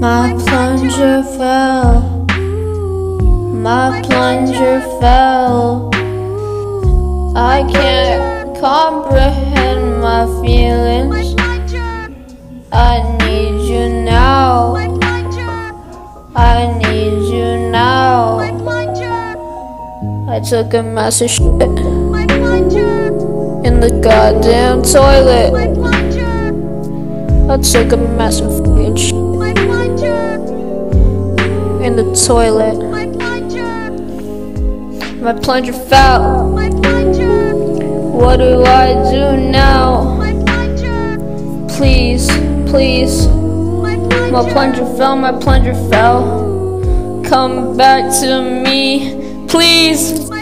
plunger fell. My plunger fell. I can't comprehend my feelings. I need you now. I need you now. I took a massive shit in the goddamn toilet. I took a massive fucking shit in the toilet. My plunger fell. What do I do now? Please, please. My plunger fell, my plunger fell. Come back to me, please.